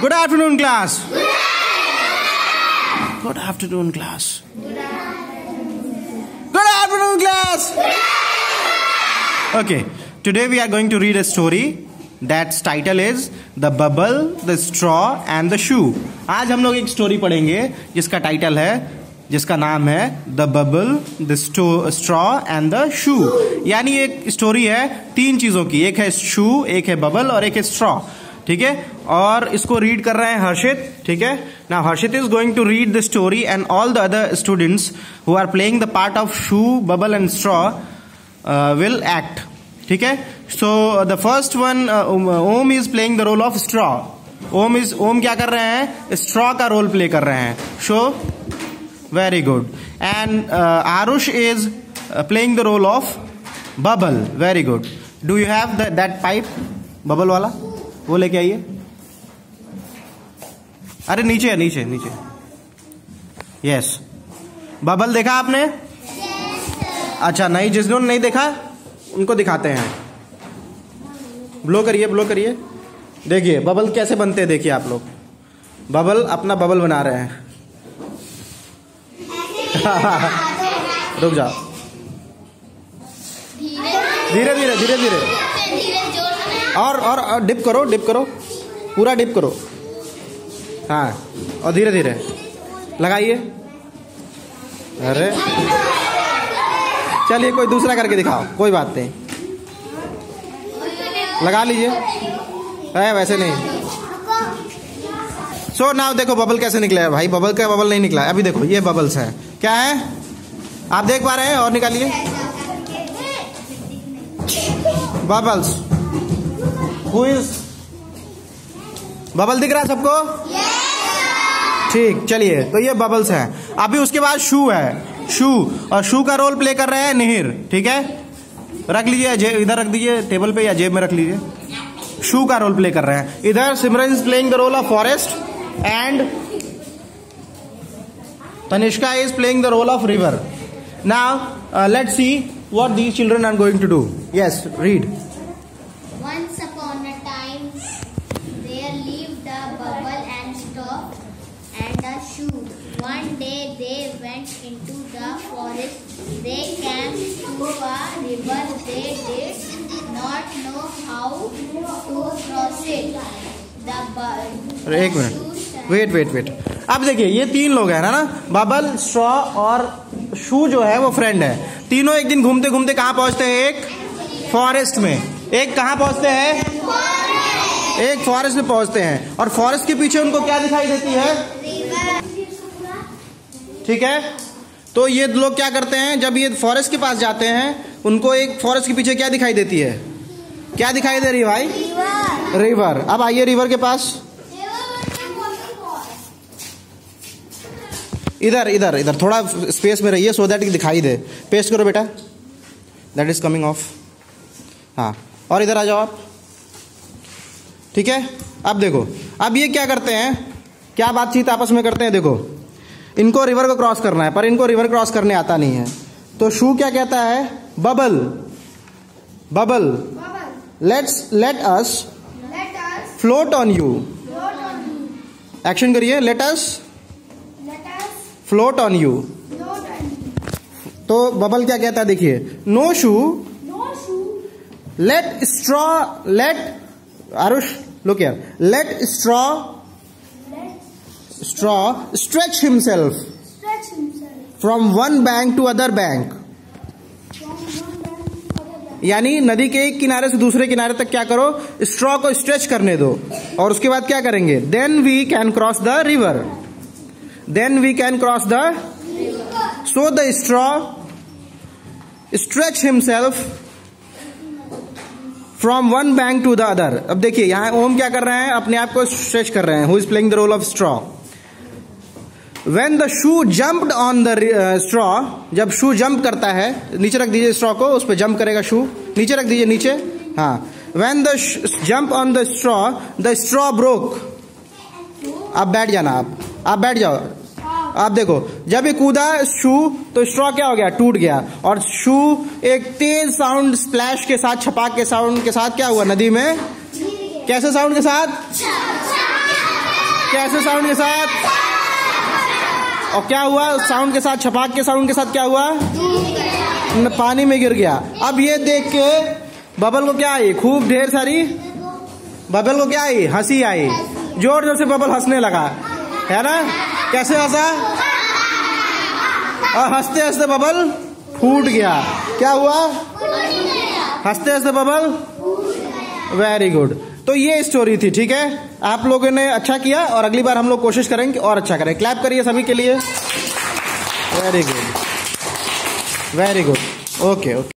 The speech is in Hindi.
Good afternoon class good afternoon class good afternoon class okay today we are going to read a story that title is the bubble the straw and the shoe आज हम लोग एक स्टोरी पढ़ेंगे, जिसका टाइटल है जिसका नाम है the bubble the straw and the shoe यानी एक स्टोरी है तीन चीज़ों की। एक है शू एक है बबल और एक है स्ट्रॉ ठीक है? और इसको रीड कर रहे हैं हर्षित ठीक है? ना Harshit is going to read the story and all the other students who are playing the part of shoe bubble and straw will act ठीक है? So the first one Om is playing the role of straw Om is Om क्या कर रहे हैं? स्ट्रॉ का रोल प्ले कर रहे हैं। So very good and Aarush is playing the role of bubble very good do you have that pipe bubble वाला वो लेके आइए। अरे, नीचे है, नीचे नीचे। यस बबल देखा आपने? अच्छा नहीं जिसने नहीं देखा, उनको दिखाते हैं। ब्लो करिए ब्लो करिए। देखिए बबल कैसे बनते हैं, देखिए आप लोग। बबल अपना बबल बना रहे हैं। रुक जाओ धीरे धीरे धीरे धीरे। और और, डिप करो डिप करो। पूरा डिप करो। हाँ और धीरे धीरे। लगाइए। अरे। चलिए कोई दूसरा करके दिखाओ। कोई बात नहीं। लगा लीजिए। है वैसे नहीं। सो so, नाउ देखो बबल कैसे निकला है? भाई बबल का बबल नहीं निकला अभी देखो ये बबल्स है। क्या है? आप देख पा रहे हैं और निकालिए। बबल्स इज़ बबल दिख रहा है सबको? ठीक, चलिए तो ये बबल्स हैं। अभी उसके बाद शू है। शू और शू का रोल प्ले कर रहे हैं निहिर, ठीक है? रख लीजिए इधर रख दीजिए टेबल पे या जेब में रख लीजिए। शू का रोल प्ले कर रहे हैं। इधर Simran is playing the role of forest and Tanishka is playing the role of river. Now, uh, let's see what these children are going to do. Yes, read. Once upon a time, there lived a bubble and stop and a shoe. One day they went into the forest. They came to a river. They did not know how to cross it. The bubble. Wait, wait, wait. अब देखिए ये तीन लोग हैं ना? बबल स्ट्रॉ और शू जो है वो फ्रेंड है। तीनों एक दिन घूमते घूमते कहाँ पहुँचते हैं? एक फॉरेस्ट में। एक कहाँ पहुँचते हैं? एक फॉरेस्ट में पहुँचते हैं। और फॉरेस्ट के पीछे उनको क्या दिखाई देती है? ठीक है? तो ये लोग क्या करते हैं? जब ये फॉरेस्ट के पास जाते हैं उनको एक फॉरेस्ट के पीछे क्या दिखाई देती है? क्या दिखाई दे रही है भाई? रिवर अब आइए रिवर के पास। इधर इधर इधर थोड़ा स्पेस में रहिए सो दैट दिखाई दे। पेस्ट करो बेटा। दैट इज़ कमिंग ऑफ़ हाँ और इधर आ जाओ आप। ठीक है? अब देखो अब ये क्या करते हैं? क्या बातचीत आपस में करते हैं? देखो इनको रिवर को क्रॉस करना है पर इनको रिवर क्रॉस करने आता नहीं है। तो शू क्या कहता है? Bubble bubble let's let us float on you action करिए। Let us float on you तो बबल क्या कहता है, देखिए। No shoe let straw let Aarush look यार let straw straw stretch himself from one bank to other bank यानी नदी के एक किनारे से दूसरे किनारे तक क्या करो स्ट्रॉ को स्ट्रेच करने दो। और उसके बाद क्या करेंगे? Then we can cross the river then we can cross the so the straw stretch himself from one bank to the other. अब देखिए, यहाँ ओम क्या कर रहे हैं? अपने आप को स्ट्रेच कर रहे हैं। Who is playing the role of straw when the shoe jumped on the straw जब शू जंप करता है, नीचे रख दीजिए स्ट्रॉ को, उस पर जंप करेगा शू नीचे रख दीजिए, नीचे। हाँ। When the jump on the straw the straw broke आप बैठ जाना आप। आप बैठ जाओ। आप देखो, जब ये कूदा शू तो स्ट्रॉ क्या हो गया? टूट गया। और शू एक तेज साउंड स्प्लैश के साथ, छपाक के साउंड के साथ क्या हुआ नदी में? कैसे साउंड के साथ? कैसे साउंड के साथ? और क्या हुआ? साउंड के साथ, छपाक के साउंड के साथ क्या हुआ? पानी में गिर गया। अब ये देख के बबल को क्या आई? खूब ढेर सारी बबल को क्या आई? हँसी आई। ज़ोर ज़ोर से बबल हंसने लगा। है ना? कैसे हंसा? और हँसते हँसते बबल फूट गया। क्या हुआ? हँसते हँसते बबल वेरी गुड तो ये स्टोरी थी, ठीक है? आप लोगों ने अच्छा किया और अगली बार हम लोग कोशिश करेंगे और अच्छा करें। क्लैप करिए सभी के लिए। Very good very good okay okay